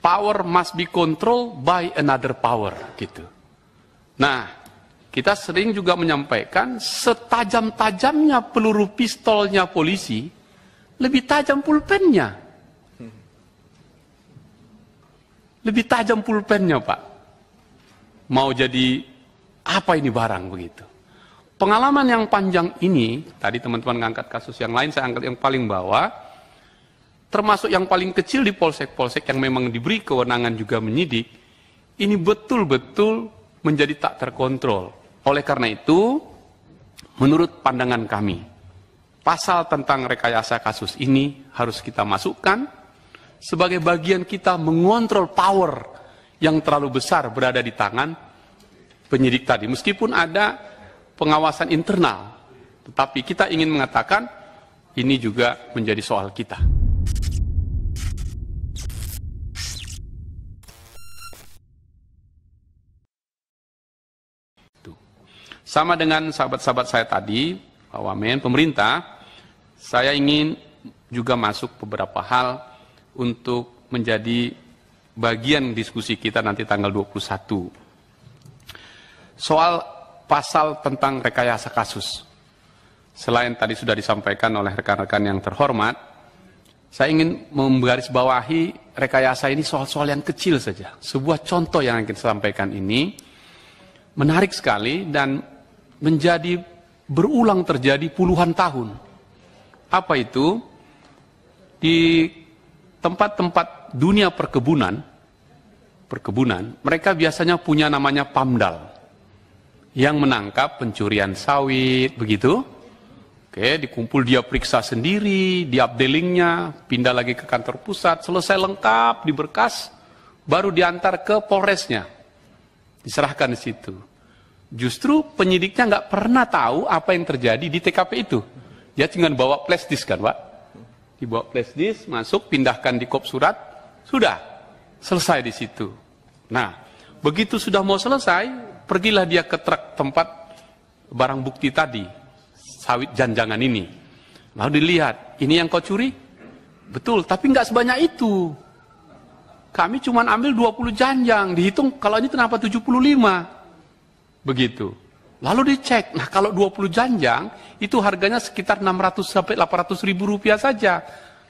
power must be controlled by another power gitu. Nah, kita sering juga menyampaikan setajam-tajamnya peluru pistolnya polisi, lebih tajam pulpennya. Lebih tajam pulpennya, Pak. Mau jadi apa ini barang begitu. Pengalaman yang panjang ini, tadi teman-teman ngangkat kasus yang lain, saya angkat yang paling bawah, termasuk yang paling kecil di polsek-polsek yang memang diberi kewenangan juga menyidik, ini betul-betul menjadi tak terkontrol. Oleh karena itu, menurut pandangan kami, pasal tentang rekayasa kasus ini harus kita masukkan sebagai bagian kita mengontrol power yang terlalu besar berada di tangan penyidik tadi. Meskipun ada pengawasan internal, tetapi kita ingin mengatakan ini juga menjadi soal kita. Sama dengan sahabat-sahabat saya tadi, Pak Wamen, pemerintah, saya ingin juga masuk beberapa hal untuk menjadi bagian diskusi kita nanti tanggal 21. Soal pasal tentang rekayasa kasus. Selain tadi sudah disampaikan oleh rekan-rekan yang terhormat, saya ingin menggarisbawahi rekayasa ini soal-soal yang kecil saja. Sebuah contoh yang ingin saya sampaikan ini menarik sekali dan menjadi berulang terjadi puluhan tahun. Apa itu? Di tempat-tempat dunia perkebunan, perkebunan, mereka biasanya punya namanya pamdal yang menangkap pencurian sawit, begitu. Oke, dikumpul dia periksa sendiri, di updelingnya, pindah lagi ke kantor pusat, selesai lengkap, diberkas, baru diantar ke Polresnya. Diserahkan di situ. Justru penyidiknya nggak pernah tahu apa yang terjadi di TKP itu. Dia cuma bawa flash disk kan, Pak? Dibawa flash disk, masuk, pindahkan di kop surat, sudah selesai di situ. Nah, begitu sudah mau selesai, pergilah dia ke truk tempat barang bukti tadi, sawit janjangan ini. Lalu dilihat, ini yang kau curi? Betul, tapi nggak sebanyak itu. Kami cuma ambil 20 janjang, dihitung kalau ini kenapa 75? Begitu. Lalu dicek, nah kalau 20 janjang itu harganya sekitar 600 sampai 800 ribu rupiah saja.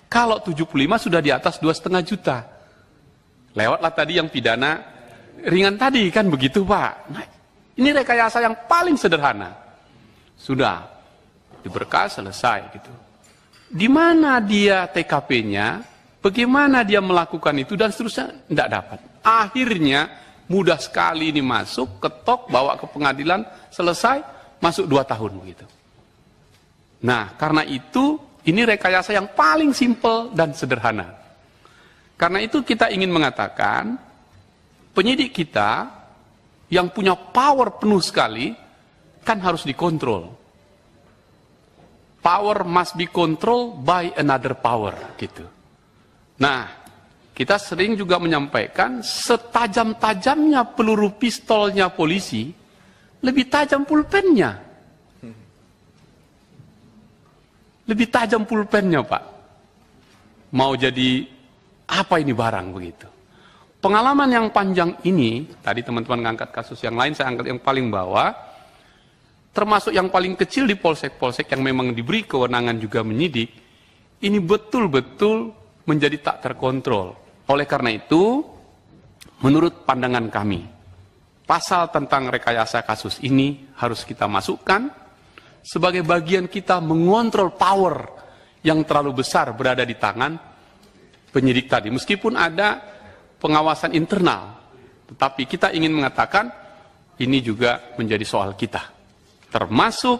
Kalau 75 sudah di atas 2,5 juta. Lewatlah tadi yang pidana ringan tadi kan begitu Pak. Nah, ini rekayasa yang paling sederhana. Sudah diberkas selesai gitu. Di mana dia TKP-nya, bagaimana dia melakukan itu dan seterusnya tidak dapat. Akhirnya mudah sekali ini masuk, ketok, bawa ke pengadilan, selesai, masuk dua tahun begitu. Nah, karena itu ini rekayasa yang paling simpel dan sederhana. Karena itu kita ingin mengatakan penyidik kita yang punya power penuh sekali kan harus dikontrol. Power must be controlled by another power gitu. Nah, kita sering juga menyampaikan setajam-tajamnya peluru pistolnya polisi, lebih tajam pulpennya. Lebih tajam pulpennya, Pak. Mau jadi apa ini barang begitu. Pengalaman yang panjang ini, tadi teman-teman ngangkat kasus yang lain, saya angkat yang paling bawah, termasuk yang paling kecil di polsek-polsek yang memang diberi kewenangan juga menyidik, ini betul-betul menjadi tak terkontrol. Oleh karena itu, menurut pandangan kami, pasal tentang rekayasa kasus ini harus kita masukkan sebagai bagian kita mengontrol power yang terlalu besar berada di tangan penyidik tadi. Meskipun ada pengawasan internal, tetapi kita ingin mengatakan ini juga menjadi soal kita. Termasuk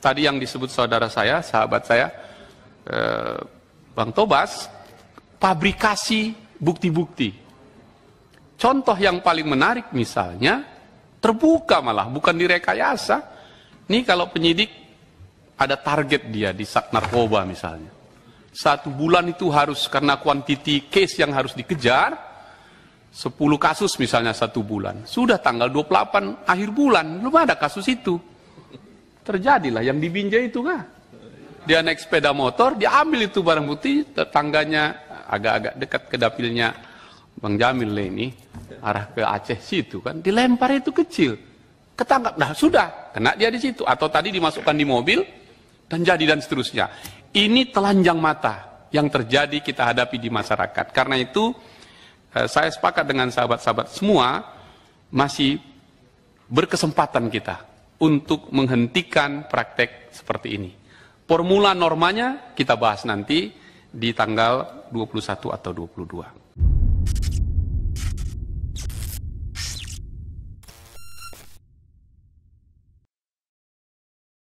tadi yang disebut saudara saya, sahabat saya, eh, Bang Tobas, pabrikasi bukti-bukti. Contoh yang paling menarik misalnya, terbuka malah, bukan direkayasa. Ini kalau penyidik ada target dia di sak narkoba misalnya. Satu bulan itu harus karena kuantiti case yang harus dikejar, 10 kasus misalnya satu bulan. Sudah tanggal 28 akhir bulan, belum ada kasus itu. Terjadilah yang dibinjai itu kan. Dia naik sepeda motor, dia ambil itu barang bukti, tetangganya agak-agak dekat ke dapilnya Bang Jamil ini arah ke Aceh situ kan dilempar itu kecil. Ketangkap nah sudah kena dia di situ. Atau tadi dimasukkan di mobil dan jadi dan seterusnya. Ini telanjang mata yang terjadi kita hadapi di masyarakat. Karena itu eh, saya sepakat dengan sahabat-sahabat semua masih berkesempatan kita untuk menghentikan praktek seperti ini. Formula normanya kita bahas nanti di tanggal 21 atau 22